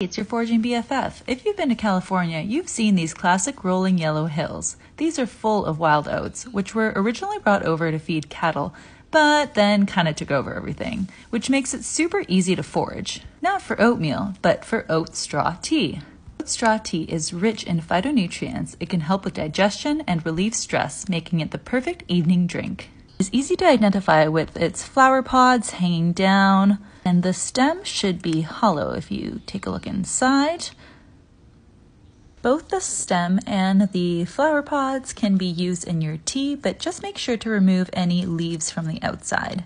It's your foraging BFF. If you've been to California, you've seen these classic rolling yellow hills. These are full of wild oats, which were originally brought over to feed cattle, but then kind of took over everything, which makes it super easy to forage. Not for oatmeal, but for oat straw tea. Oat straw tea is rich in phytonutrients. It can help with digestion and relieve stress, making it the perfect evening drink. It's easy to identify with its flower pods hanging down, and the stem should be hollow if you take a look inside. Both the stem and the flower pods can be used in your tea, but just make sure to remove any leaves from the outside.